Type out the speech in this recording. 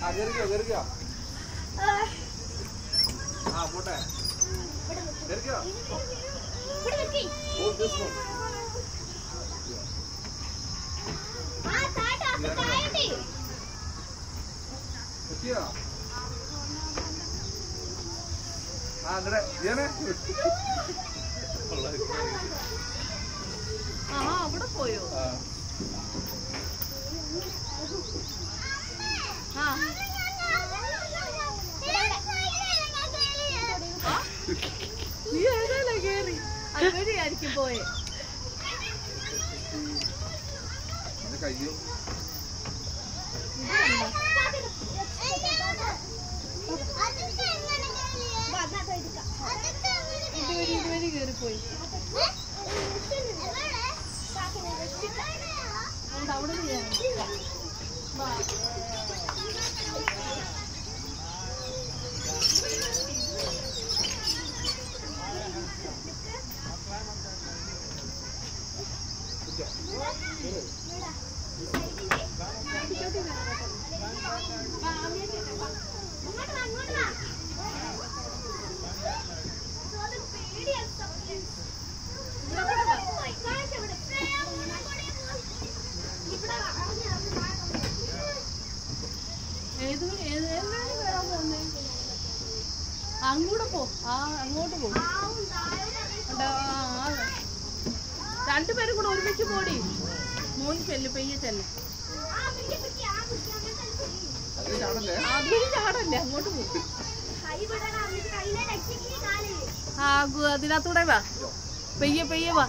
गिर गया गिर गया हाँ मोटा है गिर गया Hold this one. हाँ साठ आप बताए थे। क्या? हाँ अंदर ये ना? അതുവഴിയായിരിക്കും പോയെ. ഇതുവഴി ഇതുവഴി കേറി ഏത് ഏത് ഏത് വഴി പോകുന്നേ? അങ്ങോട്ട് പോ. ആ അങ്ങോട്ട് പോ. രണ്ടുപേരും കൂടെ ഒരുമിച്ച് പോടി. മോൻ ചെല്ല് പെയ്യെ ചെല്ല്. അങ്ങോട്ട് പോ. ആകു അതിനകത്തൂടെ വാ. പെയ്യെ പെയ്യെ വാ.